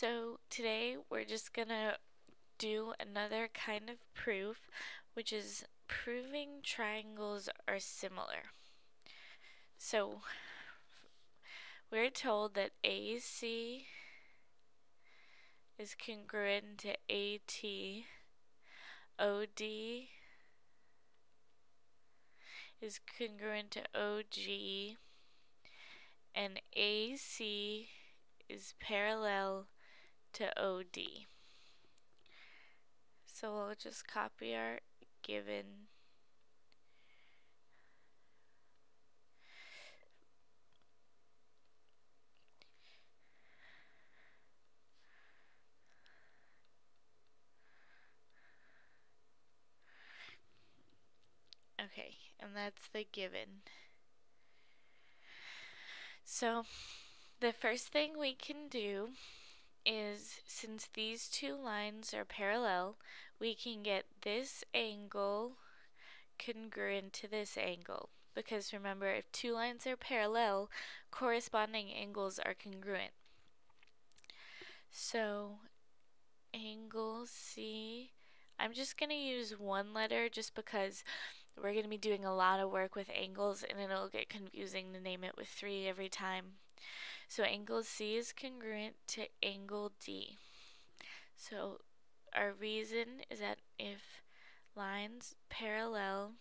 So today we're just gonna do another kind of proof, which is proving triangles are similar. So we're told that AC is congruent to AT, OD is congruent to OG, and AC is parallel to OD. So we'll just copy our given Okay, and that's the given. So the first thing we can do is since these two lines are parallel, we can get this angle congruent to this angle. Because remember, if two lines are parallel, corresponding angles are congruent. So, angle C, I'm just going to use one letter just because we're going to be doing a lot of work with angles and it'll get confusing to name it with three every time. So angle C is congruent to angle D. So our reason is that if lines parallel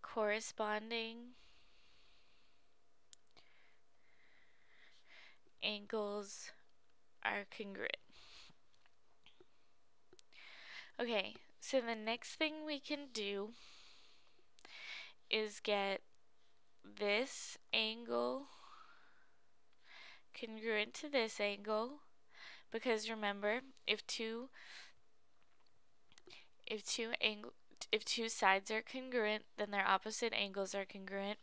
corresponding angles are congruent. Okay, so the next thing we can do is get this angle congruent to this angle because remember if two if two angle if two sides are congruent then their opposite angles are congruent.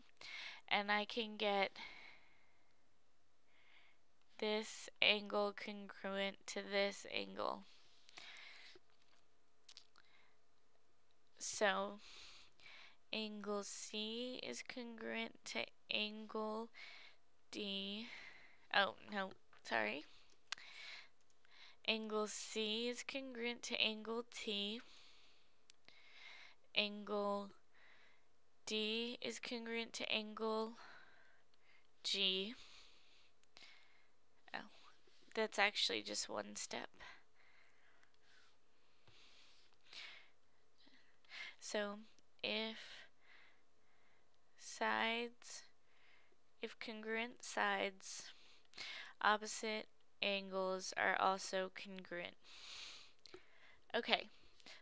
And I can get this angle congruent to this angle. So angle C is congruent to angle D. Oh, no, sorry. Angle C is congruent to angle T. Angle D is congruent to angle G. Oh, that's actually just one step. So if sides, if congruent sides, opposite angles are also congruent. Okay,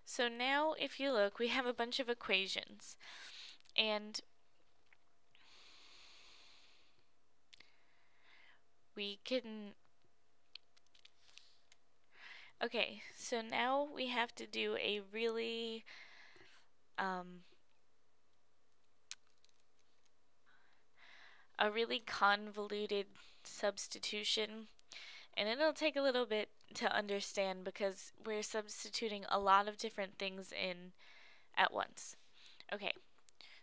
so now if you look, we have a bunch of equations. And we can Okay, so now we have to do a really um, a really convoluted substitution and it'll take a little bit to understand because we're substituting a lot of different things in at once. Okay,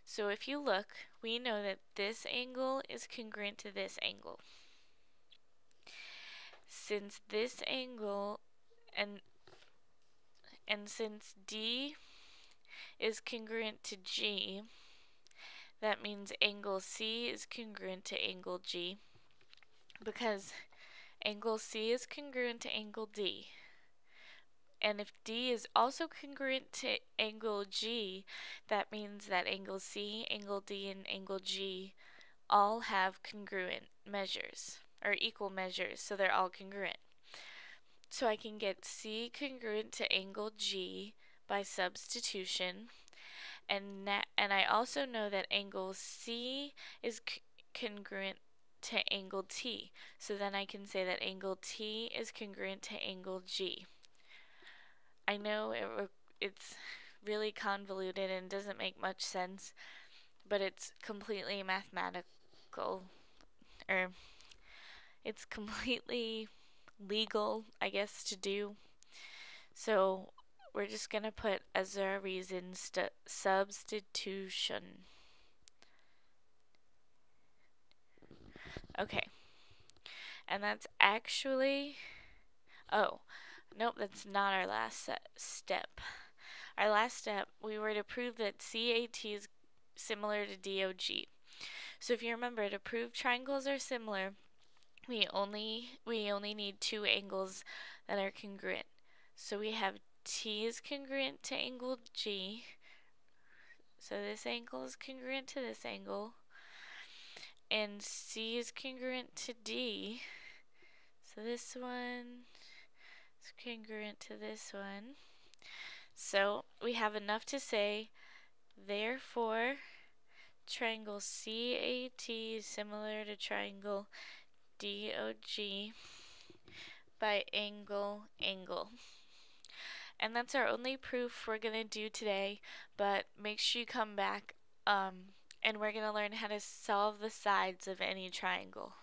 so if you look, we know that this angle is congruent to this angle. Since this angle and and since D is congruent to G, that means angle C is congruent to angle G because angle C is congruent to angle D. And if D is also congruent to angle G, that means that angle C, angle D, and angle G all have congruent measures, or equal measures, so they're all congruent. So I can get C congruent to angle G by substitution. And, that, and I also know that angle C is congruent to angle T. So then I can say that angle T is congruent to angle G. I know it it's really convoluted and doesn't make much sense, but it's completely mathematical, or it's completely legal, I guess, to do. So we're just going to put as our reason substitution. Okay. And that's actually, oh, nope, that's not our last step. Our last step, we were to prove that CAT is similar to DOG. So if you remember, to prove triangles are similar, we only we only need two angles that are congruent. So we have T is congruent to angle G. So this angle is congruent to this angle. And C is congruent to D. So this one is congruent to this one. So we have enough to say, therefore, triangle CAT is similar to triangle DOG by angle angle. And that's our only proof we're going to do today, but make sure you come back um, and we're going to learn how to solve the sides of any triangle.